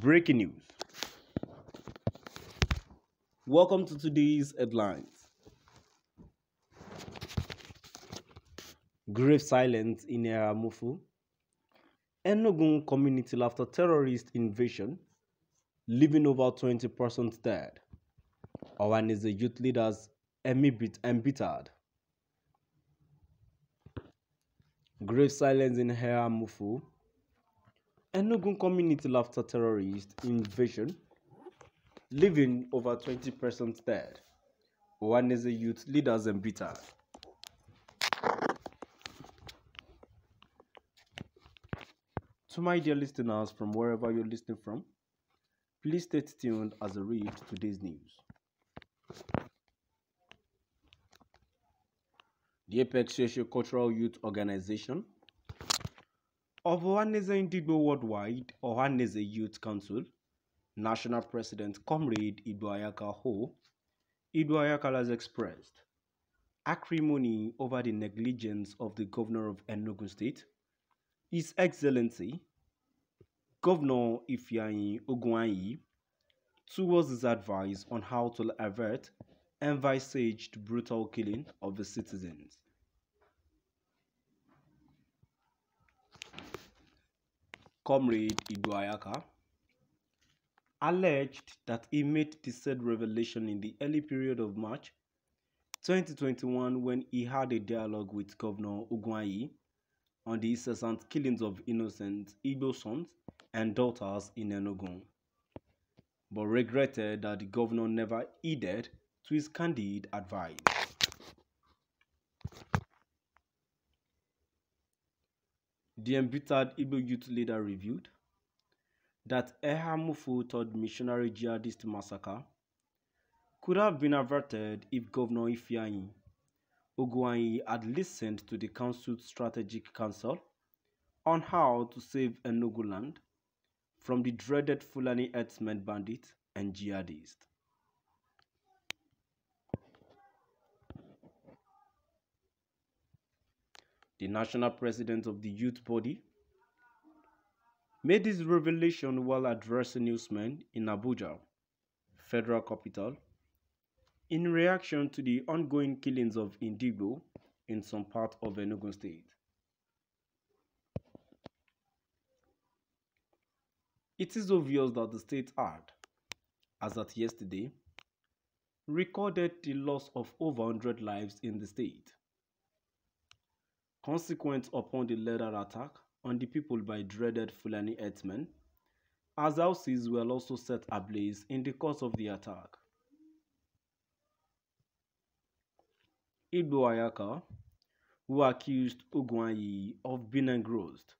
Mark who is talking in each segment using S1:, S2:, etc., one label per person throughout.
S1: Breaking news. Welcome to today's headlines. Grave silence in Eha-Amufu. Enugu community after terrorist invasion, leaving over 20 persons dead. Ohanaeze youth leaders embittered. Grave silence in Eha-Amufu. Enugu community left after terrorist invasion, leaving over 20 persons dead. Ohanaeze youth leaders embittered. To my dear listeners from wherever you're listening from, please stay tuned as I read today's news. The Apex Social Cultural Youth Organization of Ohanaeze Ndigbo Worldwide, Ohanaeze Youth Council, National President Comrade Igboayaka Ho, Igboayaka has expressed acrimony over the negligence of the governor of Enugu State, His Excellency Governor Ifeanyi Ugwuanyi, towards his advice on how to avert envisaged brutal killing of the citizens. Comrade Igboayaka alleged that he made the said revelation in the early period of March 2021 when he had a dialogue with Governor Ugwuanyi on the incessant killings of innocent Igbo sons and daughters in Enugu, but regretted that the governor never heeded to his candid advice. The embittered Igbo youth leader revealed that Eha-Amufu third missionary jihadist massacre could have been averted if Governor Ifeanyi Ugwuanyi had listened to the council's strategic council on how to save Enugu land from the dreaded Fulani herdsmen bandits and jihadists. The national president of the youth body, made this revelation while addressing newsmen in Abuja, federal capital, in reaction to the ongoing killings of Ndigbo in some part of Enugu state. It is obvious that the state had, as at yesterday, recorded the loss of over 100 lives in the state consequent upon the later attack on the people by dreaded Fulani herdsmen, as houses were also set ablaze in the course of the attack. Igboayaka, who accused Ugwuanyi of being engrossed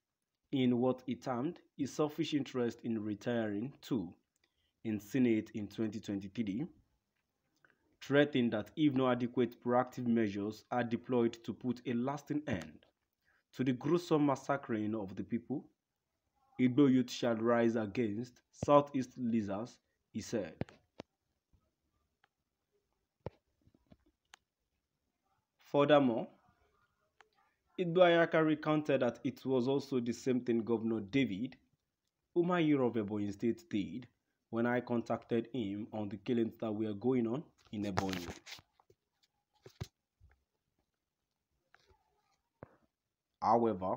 S1: in what he termed his selfish interest in retiring too in Senate in 2023, threatened that if no adequate proactive measures are deployed to put a lasting end to the gruesome massacring of the people, Igbo youth shall rise against Southeast lizards, he said. Furthermore, Igboayaka recounted that it was also the same thing Governor David Umahi of Ebonyi State did when I contacted him on the killings that were going on in Ebonyi. However,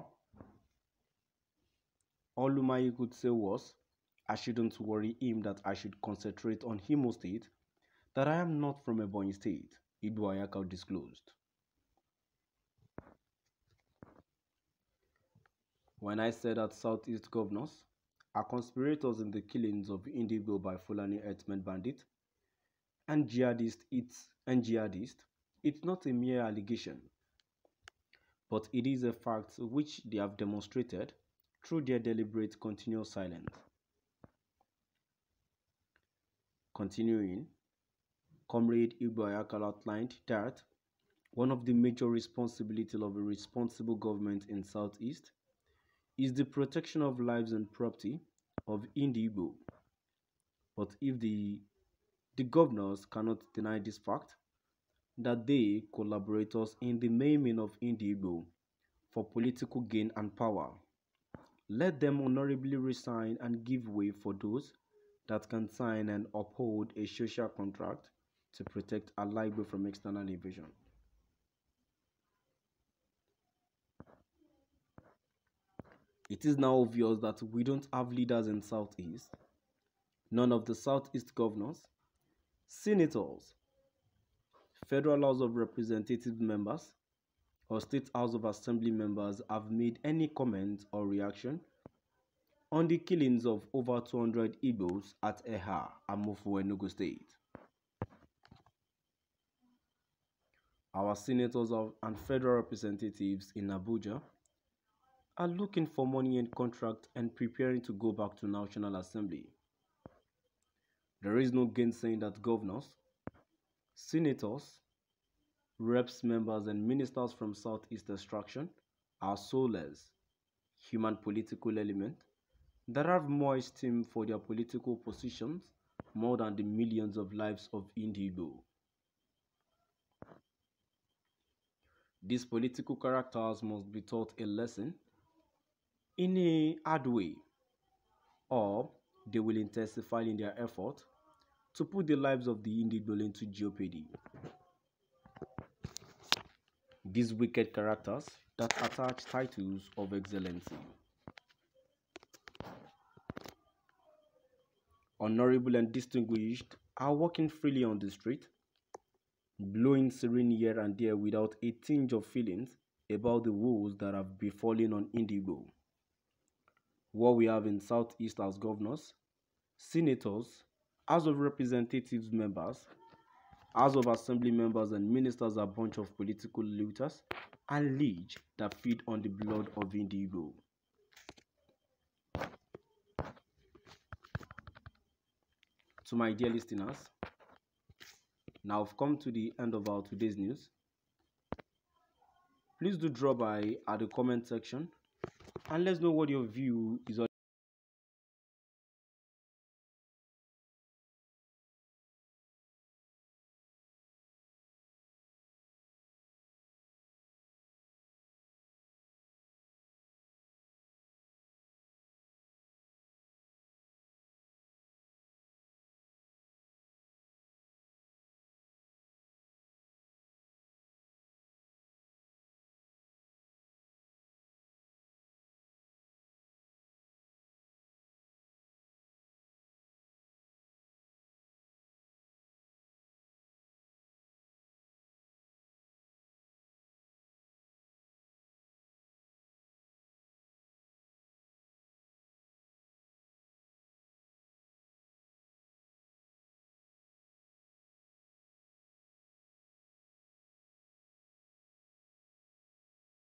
S1: all Umahi could say was, I shouldn't worry him that I should concentrate on Imo State, that I am not from Ebonyi State, Igboayaka disclosed. When I said that Southeast governors are conspirators in the killings of Ndigbo by Fulani herdsmen bandit and jihadist, it's and jihadist, it's not a mere allegation, but it is a fact which they have demonstrated through their deliberate continuous silence. Continuing, Comrade Ibrahim outlined that one of the major responsibilities of a responsible government in Southeast is the protection of lives and property of Ndigbo. But if the, the governors cannot deny this fact, that they collaborators in the maiming of Ndigbo for political gain and power, let them honorably resign and give way for those that can sign and uphold a social contract to protect our library from external invasion. It is now obvious that we don't have leaders in Southeast. None of the Southeast governors, senators, Federal House of Representative members, or State House of Assembly members have made any comment or reaction on the killings of over 200 Igbos at Eha, Amofu, Enugu State. Our senators and federal representatives in Abuja are looking for money and contract and preparing to go back to National Assembly. There is no gainsaying that governors, senators, reps members and ministers from Southeast extraction are soulless, human political element that have more esteem for their political positions more than the millions of lives of Ndigbo. These political characters must be taught a lesson in a hard way, or they will intensify in their effort to put the lives of the Ndigbo into jeopardy. These wicked characters that attach titles of excellency. honorable and distinguished, are walking freely on the street, blowing serene here and there without a tinge of feelings about the woes that have befallen on Ndigbo. What we have in Southeast as governors, senators, House of Representatives members, House of Assembly members and ministers are a bunch of political looters and leech that feed on the blood of Ndigbo. to my dear listeners now i've come to the end of our today's news please do drop by at the comment section and let's know what your view is